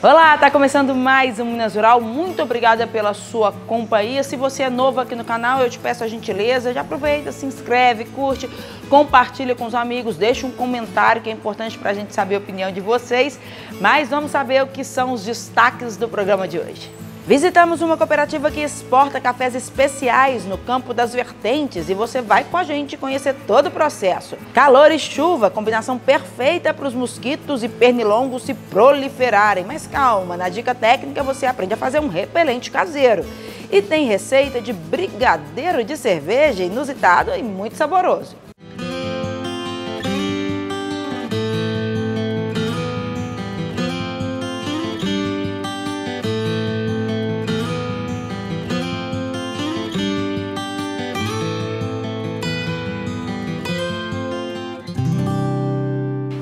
Olá, está começando mais um Minas Rural. Muito obrigada pela sua companhia. Se você é novo aqui no canal, eu te peço a gentileza, já aproveita, se inscreve, curte, compartilha com os amigos, deixa um comentário que é importante para a gente saber a opinião de vocês. Mas vamos saber o que são os destaques do programa de hoje. Visitamos uma cooperativa que exporta cafés especiais no campo das vertentes e você vai com a gente conhecer todo o processo. Calor e chuva, combinação perfeita para os mosquitos e pernilongos se proliferarem. Mas calma, na dica técnica você aprende a fazer um repelente caseiro. E tem receita de brigadeiro de cerveja inusitado e muito saboroso.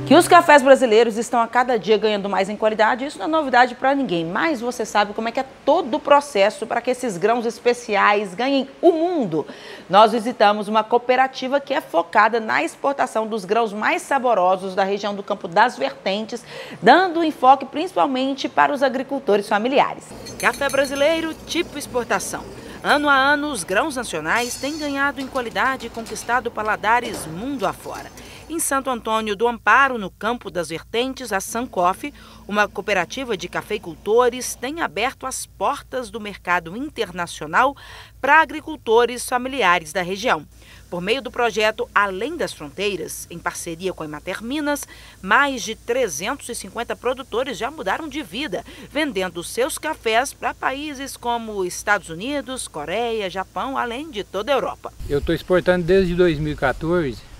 Que os cafés brasileiros estão a cada dia ganhando mais em qualidade, isso não é novidade para ninguém, mas você sabe como é que é todo o processo para que esses grãos especiais ganhem o mundo. Nós visitamos uma cooperativa que é focada na exportação dos grãos mais saborosos da região do Campo das Vertentes, dando enfoque principalmente para os agricultores familiares. Café brasileiro tipo exportação. Ano a ano, os grãos nacionais têm ganhado em qualidade e conquistado paladares mundo afora. Em Santo Antônio do Amparo, no campo das vertentes, a Sancoff, uma cooperativa de cafeicultores, tem aberto as portas do mercado internacional para agricultores familiares da região. Por meio do projeto Além das Fronteiras, em parceria com a Emater Minas, mais de 350 produtores já mudaram de vida, vendendo seus cafés para países como Estados Unidos, Coreia, Japão, além de toda a Europa. Eu estou exportando desde 2014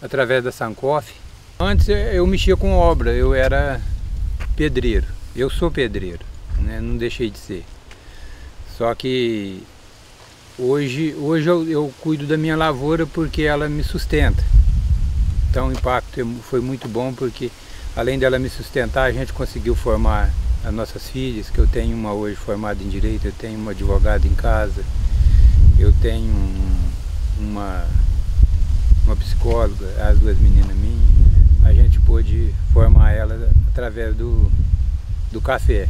através da Sankoff. Antes eu mexia com obra, eu era pedreiro. Eu sou pedreiro, né? não deixei de ser. Só que hoje, hoje eu, eu cuido da minha lavoura porque ela me sustenta. Então o impacto foi muito bom porque além dela me sustentar, a gente conseguiu formar as nossas filhas, que eu tenho uma hoje formada em Direito, eu tenho uma advogada em casa, eu tenho uma uma psicóloga, as duas meninas minhas, a gente pôde formar ela através do, do café.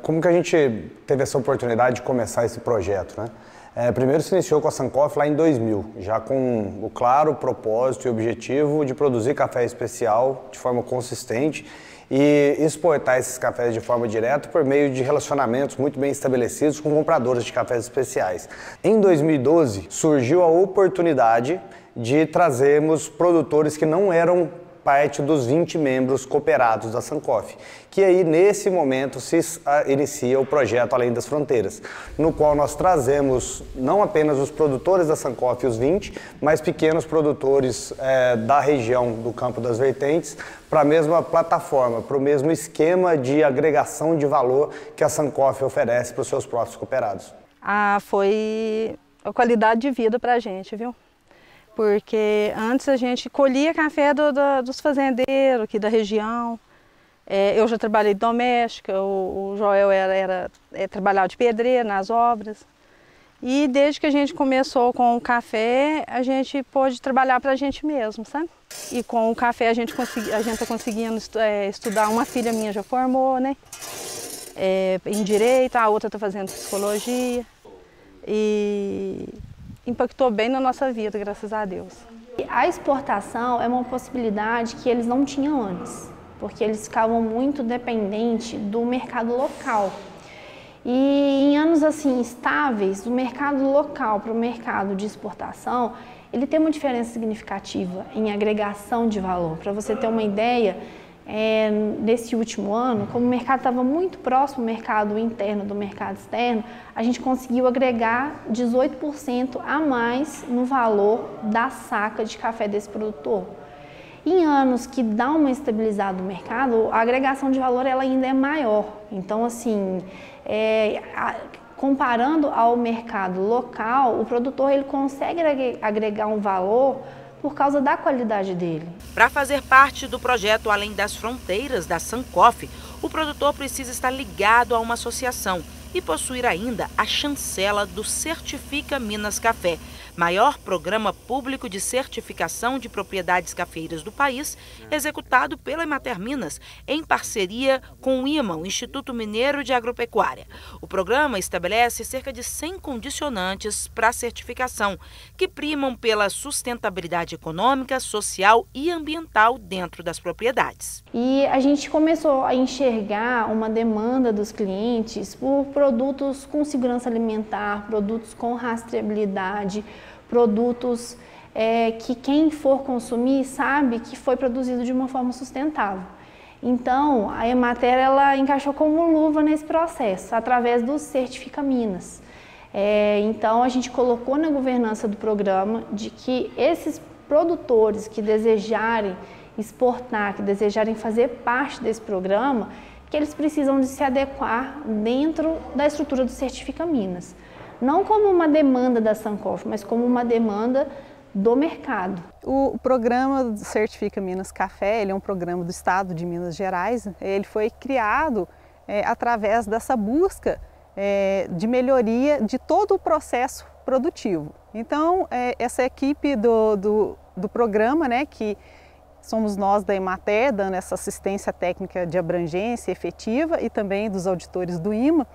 Como que a gente teve essa oportunidade de começar esse projeto, né? É, primeiro se iniciou com a Sankoff lá em 2000, já com o claro propósito e objetivo de produzir café especial de forma consistente e exportar esses cafés de forma direta por meio de relacionamentos muito bem estabelecidos com compradores de cafés especiais. Em 2012 surgiu a oportunidade de trazermos produtores que não eram parte dos 20 membros cooperados da Sancoff, que aí nesse momento se inicia o projeto Além das Fronteiras, no qual nós trazemos não apenas os produtores da Sancoff, os 20, mas pequenos produtores é, da região do Campo das Vertentes para a mesma plataforma, para o mesmo esquema de agregação de valor que a Sancoff oferece para os seus próprios cooperados. Ah, foi a qualidade de vida para a gente, viu? Porque antes a gente colhia café do, do, dos fazendeiros aqui da região. É, eu já trabalhei doméstica, o, o Joel era, era é, trabalhava de pedreiro nas obras. E desde que a gente começou com o café, a gente pôde trabalhar para a gente mesmo, sabe? E com o café a gente a gente está conseguindo é, estudar, uma filha minha já formou, né? É, em Direito, a outra está fazendo Psicologia. E impactou bem na nossa vida, graças a Deus. A exportação é uma possibilidade que eles não tinham antes, porque eles ficavam muito dependentes do mercado local. E em anos assim estáveis, do mercado local para o mercado de exportação, ele tem uma diferença significativa em agregação de valor. Para você ter uma ideia, é, nesse último ano, como o mercado estava muito próximo do mercado interno do mercado externo, a gente conseguiu agregar 18% a mais no valor da saca de café desse produtor. Em anos que dá uma estabilizada no mercado, a agregação de valor ela ainda é maior. Então, assim, é, a, comparando ao mercado local, o produtor ele consegue agregar um valor por causa da qualidade dele. Para fazer parte do projeto Além das Fronteiras da Sancoff, o produtor precisa estar ligado a uma associação e possuir ainda a chancela do Certifica Minas Café, maior programa público de certificação de propriedades cafeeiras do país, executado pela Emater Minas em parceria com o IMA, o Instituto Mineiro de Agropecuária. O programa estabelece cerca de 100 condicionantes para a certificação, que primam pela sustentabilidade econômica, social e ambiental dentro das propriedades. E a gente começou a enxergar uma demanda dos clientes por produtos com segurança alimentar, produtos com rastreabilidade, produtos é, que quem for consumir sabe que foi produzido de uma forma sustentável. Então, a Emater ela encaixou como luva nesse processo, através do Certifica Minas. É, então, a gente colocou na governança do programa de que esses produtores que desejarem exportar, que desejarem fazer parte desse programa, que eles precisam de se adequar dentro da estrutura do Certifica Minas não como uma demanda da Sankof, mas como uma demanda do mercado. O programa Certifica Minas Café, ele é um programa do Estado de Minas Gerais, ele foi criado é, através dessa busca é, de melhoria de todo o processo produtivo. Então, é, essa equipe do, do, do programa, né, que somos nós da Emater, dando essa assistência técnica de abrangência efetiva e também dos auditores do IMA,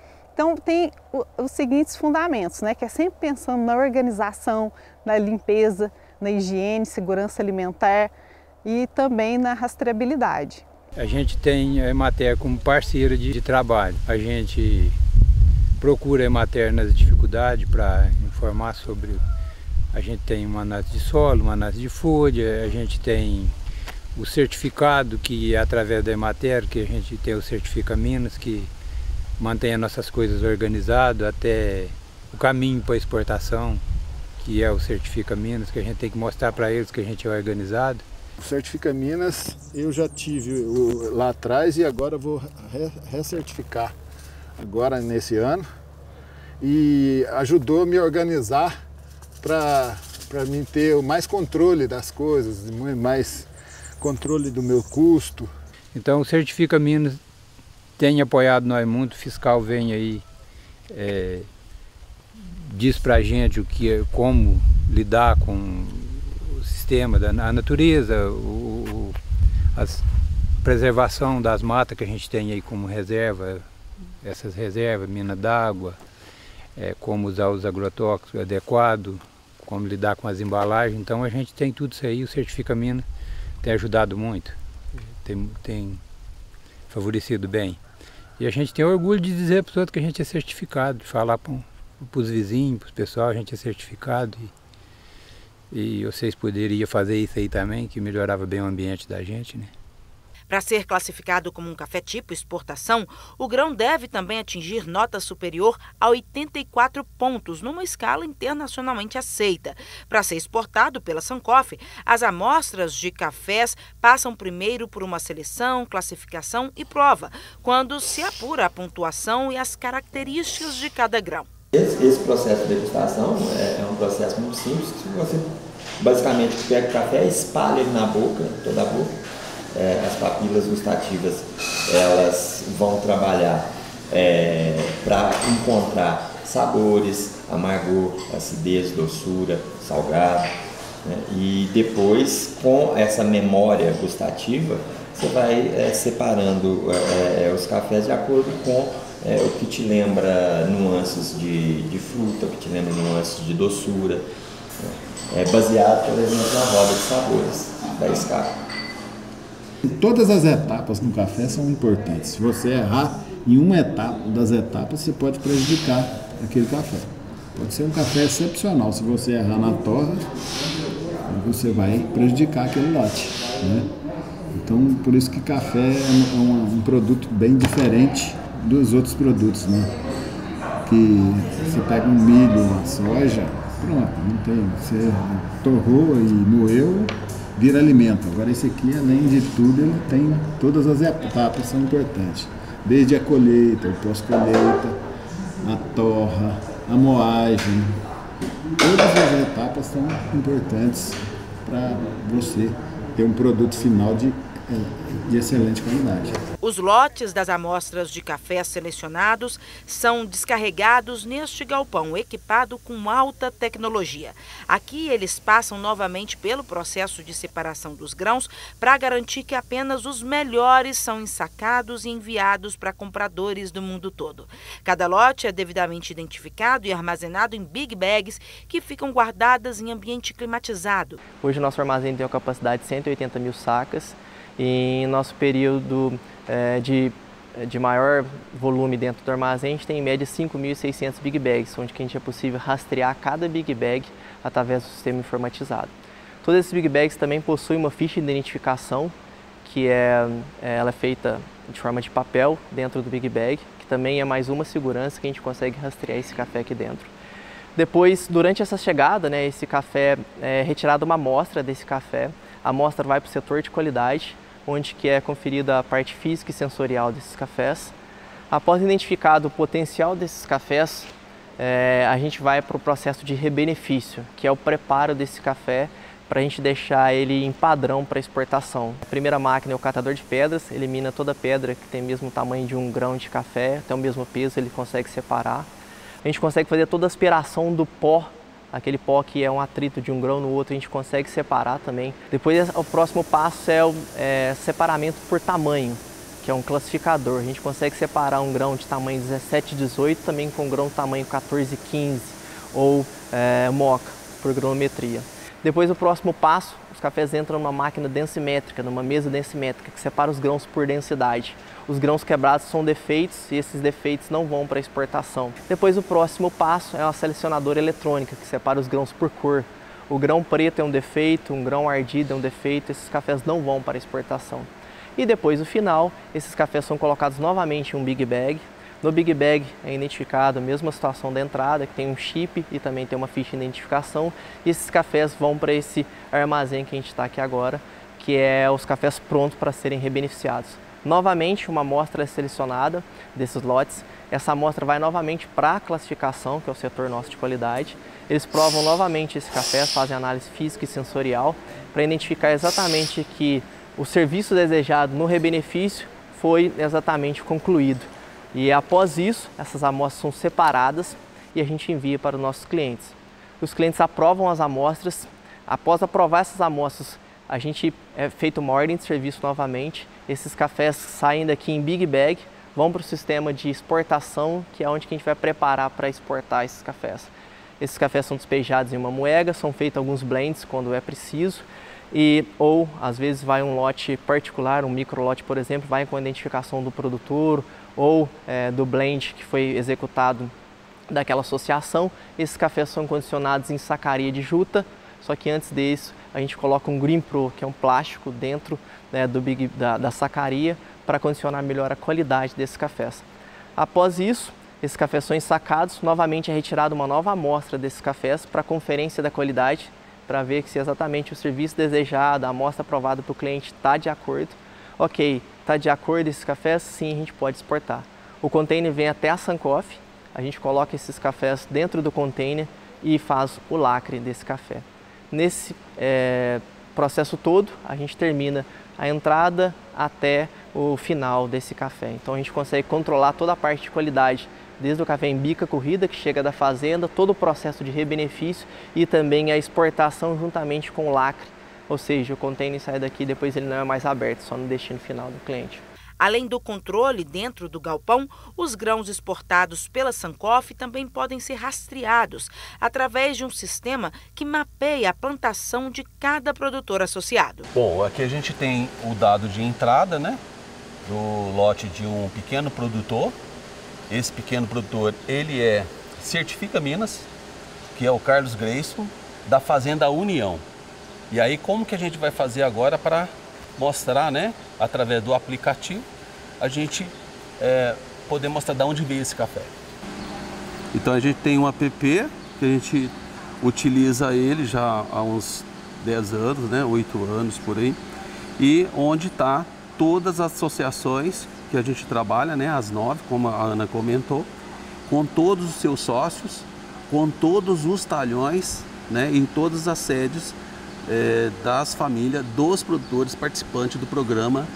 então tem os seguintes fundamentos, né, que é sempre pensando na organização, na limpeza, na higiene, segurança alimentar e também na rastreabilidade. A gente tem a Emater como parceira de, de trabalho. A gente procura a Emater nas dificuldades para informar sobre. A gente tem uma análise de solo, uma análise de folha, a gente tem o certificado que é através da Emater, que a gente tem o Certifica Minas, que mantém as nossas coisas organizadas até o caminho para a exportação, que é o Certifica Minas, que a gente tem que mostrar para eles que a gente é organizado. O Certifica Minas eu já tive lá atrás e agora vou recertificar agora nesse ano e ajudou a me organizar para mim ter mais controle das coisas, mais controle do meu custo. Então o Certifica Minas tem apoiado nós muito, o fiscal vem aí, é, diz pra gente o que é, como lidar com o sistema da a natureza, o, a preservação das matas que a gente tem aí como reserva, essas reservas, mina d'água, é, como usar os agrotóxicos adequados, como lidar com as embalagens. Então a gente tem tudo isso aí, o Certifica Mina tem ajudado muito, tem, tem favorecido bem. E a gente tem orgulho de dizer para os outros que a gente é certificado, de falar para os vizinhos, para o pessoal, a gente é certificado. E, e vocês poderiam fazer isso aí também, que melhorava bem o ambiente da gente, né? Para ser classificado como um café tipo exportação, o grão deve também atingir nota superior a 84 pontos, numa escala internacionalmente aceita. Para ser exportado pela Sancoff, as amostras de cafés passam primeiro por uma seleção, classificação e prova, quando se apura a pontuação e as características de cada grão. Esse, esse processo de degustação é, é, um processo muito simples, que você basicamente pega o café, espalha ele na boca, toda a boca, é, as papilas gustativas elas vão trabalhar é, para encontrar sabores, amargor, acidez, doçura, salgado. Né? E depois, com essa memória gustativa, você vai é, separando é, é, os cafés de acordo com é, o que te lembra nuances de, de fruta, o que te lembra nuances de doçura. Né? É baseado, por exemplo, na roda de sabores da escala. Todas as etapas no café são importantes. Se você errar em uma etapa das etapas, você pode prejudicar aquele café. Pode ser um café excepcional. Se você errar na torra, você vai prejudicar aquele lote. Né? Então, por isso que café é um, um, produto bem diferente dos outros produtos. Né? Que você pega um milho, uma soja, pronto, não tem. Você torrou e moeu, vira alimento. Agora esse aqui, além de tudo, ele tem todas as etapas são importantes. Desde a colheita, o pós-colheita, a torra, a moagem. Todas as etapas são importantes para você ter um produto final de, de excelente qualidade. Os lotes das amostras de café selecionados são descarregados neste galpão equipado com alta tecnologia. Aqui eles passam novamente pelo processo de separação dos grãos para garantir que apenas os melhores são ensacados e enviados para compradores do mundo todo. Cada lote é devidamente identificado e armazenado em big bags que ficam guardadas em ambiente climatizado. Hoje o nosso armazém tem uma capacidade de 180 mil sacas e em nosso período é, de, de maior volume dentro do armazém, a gente tem em média 5.600 big bags, onde que a gente é possível rastrear cada big bag através do sistema informatizado. Todos esses big bags também possuem uma ficha de identificação, que é, é, ela é feita de forma de papel dentro do big bag, que também é mais uma segurança que a gente consegue rastrear esse café aqui dentro. Depois, durante essa chegada, né, esse café é retirada uma amostra desse café. A amostra vai para o setor de qualidade, onde que é conferida a parte física e sensorial desses cafés. Após identificado o potencial desses cafés, é, a gente vai para o processo de rebenefício, que é o preparo desse café para a gente deixar ele em padrão para exportação. A primeira máquina é o catador de pedras, elimina toda pedra que tem o mesmo tamanho de um grão de café, tem o mesmo peso, ele consegue separar. A gente consegue fazer toda a aspiração do pó, aquele pó que é um atrito de um grão no outro, a gente consegue separar também. Depois o próximo passo é o é, separamento por tamanho, que é um classificador. A gente consegue separar um grão de tamanho 17, 18 também com um grão tamanho 14, 15 ou é, moca por granumetria. Depois o próximo passo, os cafés entram numa máquina densimétrica, numa mesa densimétrica, que separa os grãos por densidade. Os grãos quebrados são defeitos e esses defeitos não vão para exportação. Depois o próximo passo é uma selecionadora eletrônica, que separa os grãos por cor. O grão preto é um defeito, um grão ardido é um defeito, esses cafés não vão para exportação. E depois, no final, esses cafés são colocados novamente em um big bag, no Big Bag é identificado a mesma situação da entrada, que tem um chip e também tem uma ficha de identificação. E esses cafés vão para esse armazém que a gente está aqui agora, que é os cafés prontos para serem rebeneficiados. Novamente, uma amostra é selecionada desses lotes. Essa amostra vai novamente para a classificação, que é o setor nosso de qualidade. Eles provam novamente esse café, fazem análise física e sensorial para identificar exatamente que o serviço desejado no rebenefício foi exatamente concluído. E após isso, essas amostras são separadas e a gente envia para os nossos clientes. Os clientes aprovam as amostras. Após aprovar essas amostras, a gente é feito uma ordem de serviço novamente. Esses cafés saem daqui em big bag, vão para o sistema de exportação, que é onde que a gente vai preparar para exportar esses cafés. Esses cafés são despejados em uma moega, são feitos alguns blends quando é preciso, e ou às vezes vai um lote particular, um micro lote, por exemplo, vai com a identificação do produtor ou é, do blend que foi executado daquela associação. Esses cafés são condicionados em sacaria de juta, só que antes disso a gente coloca um Green Pro, que é um plástico dentro né, do big, da, da sacaria para condicionar melhor a qualidade desses cafés. Após isso, esses cafés são ensacados, novamente é retirada uma nova amostra desses cafés para conferência da qualidade, para ver se exatamente o serviço desejado, a amostra aprovada para o cliente está de acordo. Ok, de acordo esses cafés? Sim, a gente pode exportar. O container vem até a Sankoff, a gente coloca esses cafés dentro do container e faz o lacre desse café. Nesse é, processo todo, a gente termina a entrada até o final desse café. Então a gente consegue controlar toda a parte de qualidade, desde o café em bica corrida que chega da fazenda, todo o processo de rebenefício e também a exportação juntamente com o lacre ou seja, o container sai daqui e depois ele não é mais aberto, só no destino final do cliente. Além do controle dentro do galpão, os grãos exportados pela Sankoff também podem ser rastreados através de um sistema que mapeia a plantação de cada produtor associado. Bom, aqui a gente tem o dado de entrada, né, do lote de um pequeno produtor. Esse pequeno produtor, ele é Certifica Minas, que é o Carlos Grayson, da Fazenda União. E aí como que a gente vai fazer agora para mostrar, né, através do aplicativo, a gente é, poder mostrar de onde veio esse café. Então a gente tem um app que a gente utiliza ele já há uns 10 anos, né, 8 anos por aí, e onde está todas as associações que a gente trabalha, né, as nove, como a Ana comentou, com todos os seus sócios, com todos os talhões, né, em todas as sedes é, das famílias dos produtores participantes do programa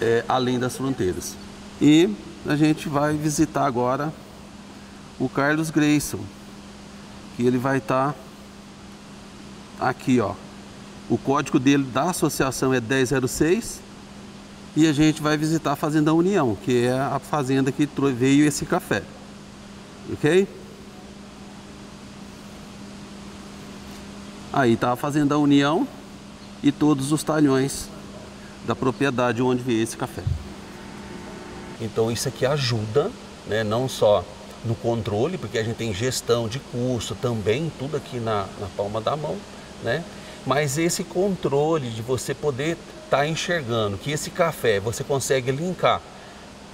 é, além das fronteiras. E a gente vai visitar agora o Carlos Grayson, que ele vai estar tá aqui, ó. O código dele da associação é 1006 e a gente vai visitar a Fazenda União, que é a fazenda que veio esse café. Ok? Aí está a União e todos os talhões da propriedade onde veio esse café. Então isso aqui ajuda, né, não só no controle, porque a gente tem gestão de custo também, tudo aqui na, na palma da mão, né? Mas esse controle de você poder estar tá enxergando que esse café você consegue linkar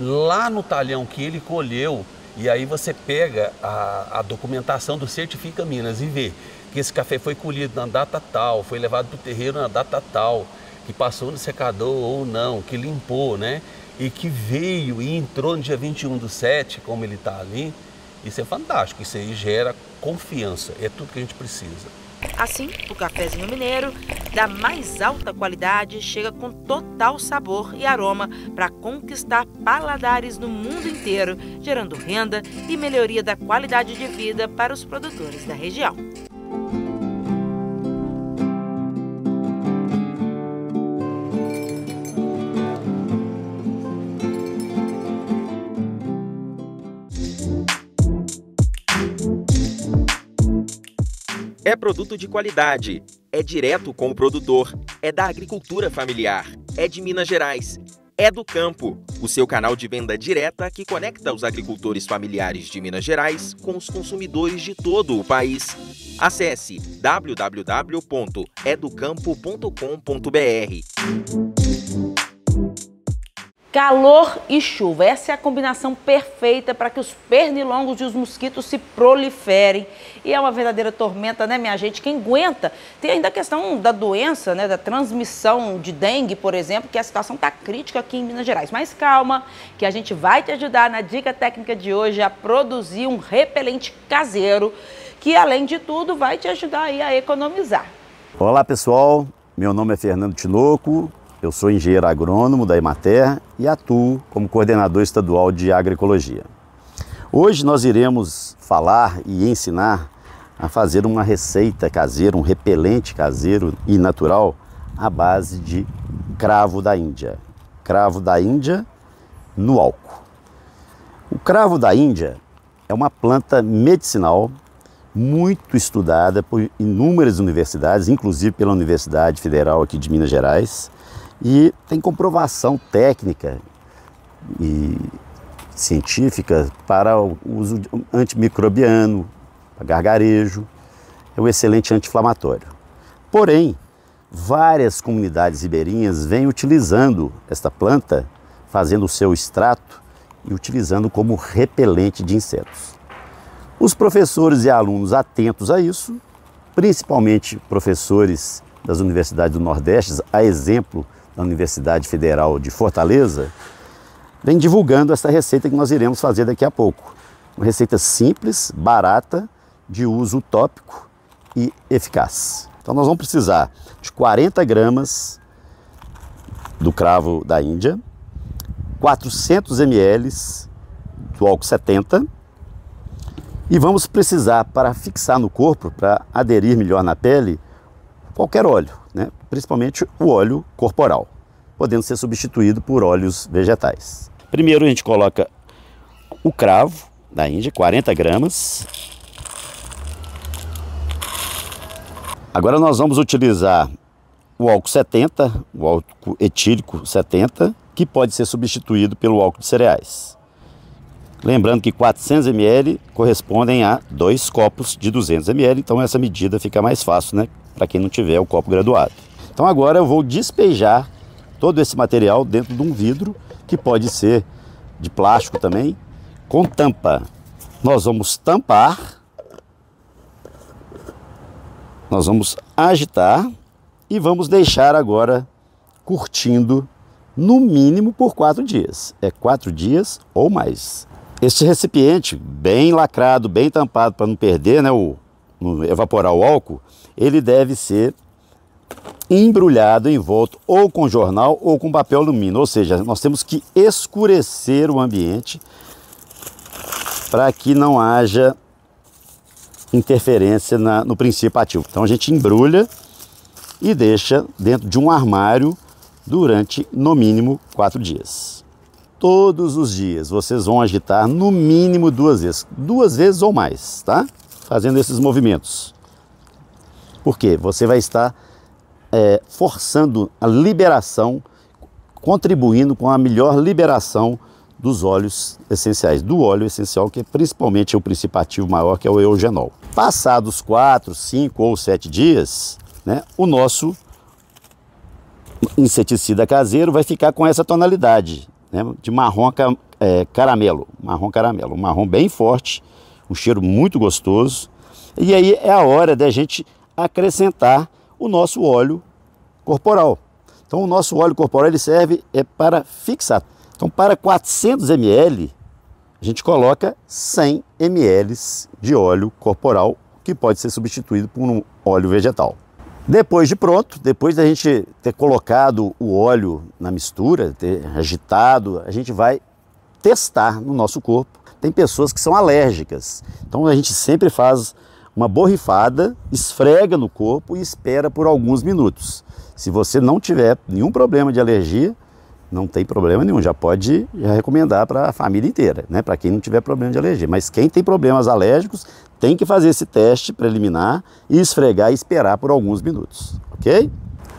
lá no talhão que ele colheu e aí você pega a, a documentação do Certifica Minas e vê que esse café foi colhido na data tal, foi levado para o terreiro na data tal, que passou no secador ou não, que limpou, né? E que veio e entrou no dia 21 do 7, como ele está ali. Isso é fantástico, isso aí gera confiança, é tudo que a gente precisa. Assim, o cafezinho mineiro, da mais alta qualidade, chega com total sabor e aroma para conquistar paladares no mundo inteiro, gerando renda e melhoria da qualidade de vida para os produtores da região. É produto de qualidade, é direto com o produtor, é da agricultura familiar, é de Minas Gerais, é do campo, o seu canal de venda direta que conecta os agricultores familiares de Minas Gerais com os consumidores de todo o país. Acesse www.educampo.com.br. Calor e chuva, essa é a combinação perfeita para que os pernilongos e os mosquitos se proliferem. E é uma verdadeira tormenta, né, minha gente? Quem aguenta? Tem ainda a questão da doença, né, da transmissão de dengue, por exemplo, que a situação está crítica aqui em Minas Gerais. Mas calma, que a gente vai te ajudar na dica técnica de hoje a produzir um repelente caseiro, que além de tudo vai te ajudar aí a economizar. Olá, pessoal. Meu nome é Fernando Tinoco, eu sou engenheiro agrônomo da Emater e atuo como coordenador estadual de agroecologia. Hoje nós iremos falar e ensinar a fazer uma receita caseira, um repelente caseiro e natural à base de cravo da Índia. Cravo da Índia no álcool. O cravo da Índia é uma planta medicinal muito estudada por inúmeras universidades, inclusive pela Universidade Federal aqui de Minas Gerais, e tem comprovação técnica e científica para o uso antimicrobiano, gargarejo, é um excelente anti-inflamatório. Porém, várias comunidades ribeirinhas vêm utilizando esta planta, fazendo o seu extrato e utilizando como repelente de insetos. Os professores e alunos atentos a isso, principalmente professores das universidades do Nordeste, a exemplo da Universidade Federal de Fortaleza, vem divulgando essa receita que nós iremos fazer daqui a pouco. Uma receita simples, barata, de uso tópico e eficaz. Então nós vamos precisar de 40 gramas do cravo da Índia, 400 ml do álcool 70 e vamos precisar para fixar no corpo, para aderir melhor na pele, qualquer óleo? Principalmente o óleo corporal, podendo ser substituído por óleos vegetais. Primeiro a gente coloca o cravo da Índia, 40 gramas. Agora nós vamos utilizar o álcool 70, o álcool etílico 70, que pode ser substituído pelo álcool de cereais. Lembrando que 400 ml correspondem a dois copos de 200 ml, então essa medida fica mais fácil, né? para quem não tiver o copo graduado. Então agora eu vou despejar todo esse material dentro de um vidro, que pode ser de plástico também, com tampa. Nós vamos tampar, nós vamos agitar e vamos deixar agora curtindo no mínimo por quatro dias. É quatro dias ou mais. Este recipiente, bem lacrado, bem tampado para não perder, né, o, evaporar o álcool, ele deve ser embrulhado, envolto ou com jornal ou com papel alumínio. Ou seja, nós temos que escurecer o ambiente para que não haja interferência na, no princípio ativo. Então a gente embrulha e deixa dentro de um armário durante no mínimo quatro dias. Todos os dias vocês vão agitar no mínimo duas vezes, duas vezes ou mais, tá? Fazendo esses movimentos. Porque você vai estar é, forçando a liberação, contribuindo com a melhor liberação dos óleos essenciais, do óleo essencial, que é principalmente o princípio ativo maior, que é o eugenol. Passados 4, 5 ou 7 dias, né, o nosso inseticida caseiro vai ficar com essa tonalidade né, de marrom é, caramelo, marrom caramelo, um marrom bem forte, um cheiro muito gostoso. E aí é a hora da gente acrescentar o nosso óleo corporal. Então o nosso óleo corporal ele serve é para fixar. Então para 400 ml a gente coloca 100 ml de óleo corporal que pode ser substituído por um óleo vegetal. Depois de pronto, depois da gente ter colocado o óleo na mistura, ter agitado, a gente vai testar no nosso corpo. Tem pessoas que são alérgicas, então a gente sempre faz uma borrifada, esfrega no corpo e espera por alguns minutos. Se você não tiver nenhum problema de alergia, não tem problema nenhum, já pode já recomendar para a família inteira, né? Para quem não tiver problema de alergia. Mas quem tem problemas alérgicos tem que fazer esse teste preliminar e esfregar e esperar por alguns minutos, ok?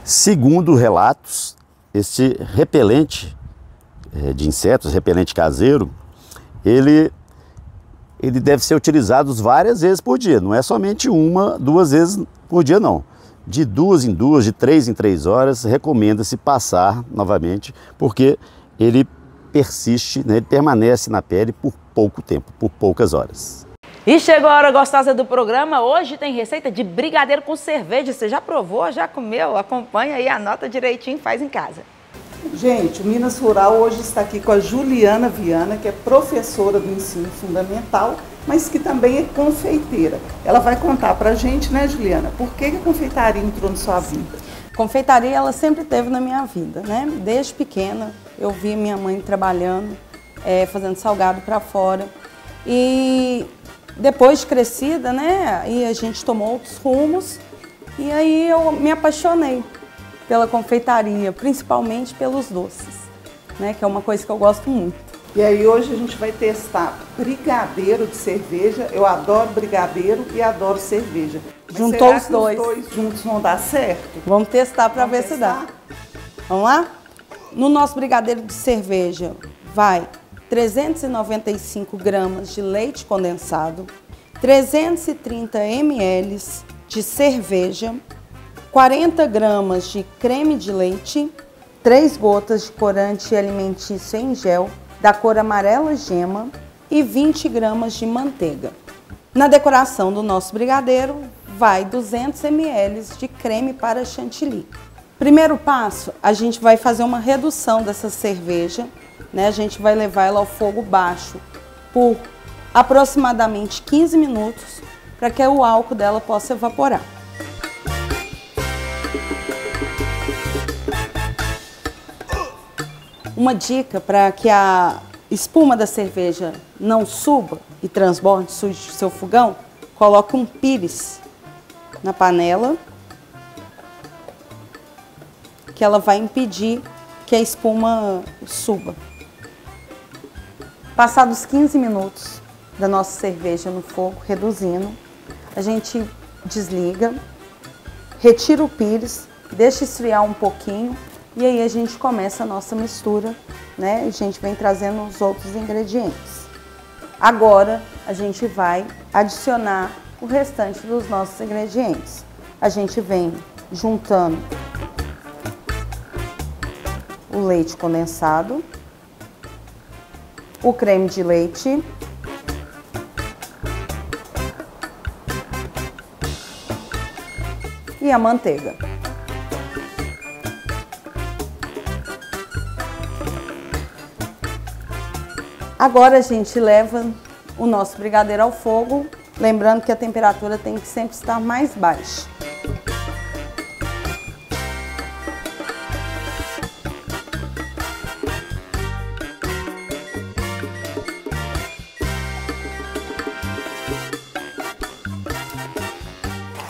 Segundo relatos, esse repelente é, de insetos, repelente caseiro, ele ele deve ser utilizado várias vezes por dia, não é somente uma, duas vezes por dia não. De duas em duas, de três em três horas, recomenda-se passar novamente, porque ele persiste, né, ele permanece na pele por pouco tempo, por poucas horas. E chegou a hora gostosa do programa. Hoje tem receita de brigadeiro com cerveja. Você já provou, já comeu? Acompanha aí, anota direitinho faz em casa. Gente, o Minas Rural hoje está aqui com a Juliana Viana, que é professora do ensino fundamental, mas que também é confeiteira. Ela vai contar pra gente, né, Juliana, por que a confeitaria entrou na sua vida? Confeitaria ela sempre teve na minha vida, né? Desde pequena eu vi minha mãe trabalhando, é, fazendo salgado para fora. E depois de crescida, né, aí a gente tomou outros rumos e aí eu me apaixonei pela confeitaria, principalmente pelos doces, né, que é uma coisa que eu gosto muito. E aí hoje a gente vai testar brigadeiro de cerveja. Eu adoro brigadeiro e adoro cerveja. Mas Juntou os dois. os dois juntos vão dar certo? Vamos testar para ver testar? se dá. Vamos lá? No nosso brigadeiro de cerveja vai 395 gramas de leite condensado, 330 ml de cerveja, 40 gramas de creme de leite, 3 gotas de corante alimentício em gel da cor amarela gema e 20 gramas de manteiga. Na decoração do nosso brigadeiro vai 200 ml de creme para chantilly. Primeiro passo, a gente vai fazer uma redução dessa cerveja né? A gente vai levar ela ao fogo baixo por aproximadamente 15 minutos para que o álcool dela possa evaporar. Uma dica para que a espuma da cerveja não suba e transborde, suje seu fogão, coloque um pires na panela que ela vai impedir que a espuma suba. Passados 15 minutos da nossa cerveja no fogo, reduzindo, a gente desliga, retira o pires, deixa esfriar um pouquinho e aí a gente começa a nossa mistura, né? A gente vem trazendo os outros ingredientes. Agora a gente vai adicionar o restante dos nossos ingredientes. A gente vem juntando o leite condensado, o creme de leite, e a manteiga. Agora a gente leva o nosso brigadeiro ao fogo, lembrando que a temperatura tem que sempre estar mais baixa.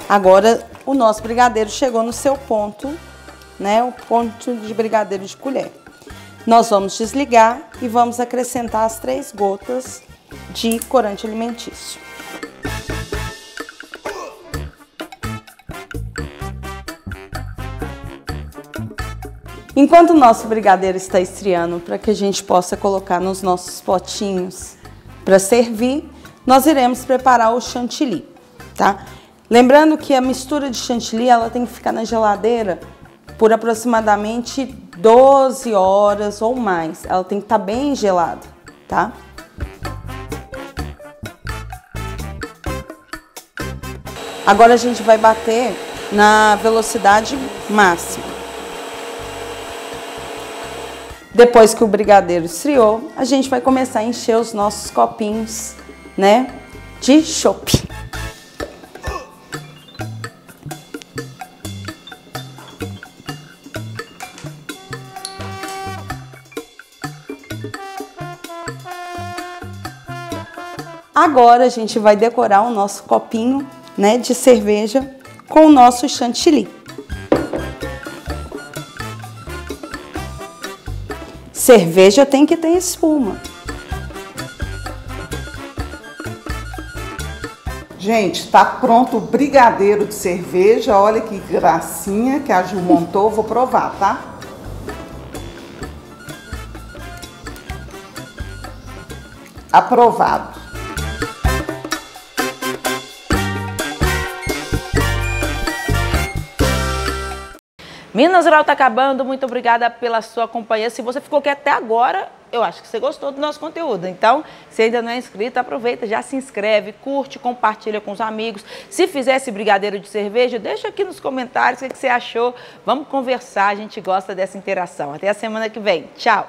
Agora o nosso brigadeiro chegou no seu ponto, né? O ponto de brigadeiro de colher. Nós vamos desligar e vamos acrescentar as três gotas de corante alimentício. Enquanto o nosso brigadeiro está esfriando, para que a gente possa colocar nos nossos potinhos para servir, nós iremos preparar o chantilly, tá? Lembrando que a mistura de chantilly ela tem que ficar na geladeira por aproximadamente 12 horas ou mais. Ela tem que estar tá bem gelada, tá? Agora a gente vai bater na velocidade máxima. Depois que o brigadeiro esfriou, a gente vai começar a encher os nossos copinhos, né, de chopp. Agora a gente vai decorar o nosso copinho né, de cerveja com o nosso chantilly. Cerveja tem que ter espuma. Gente, tá pronto o brigadeiro de cerveja. Olha que gracinha que a Gil montou. Vou provar, tá? Aprovado. Minas Rural está acabando, muito obrigada pela sua companhia. Se você ficou aqui até agora, eu acho que você gostou do nosso conteúdo. Então, se ainda não é inscrito, aproveita, já se inscreve, curte, compartilha com os amigos. Se fizesse brigadeiro de cerveja, deixa aqui nos comentários o que você achou. Vamos conversar, a gente gosta dessa interação. Até a semana que vem. Tchau!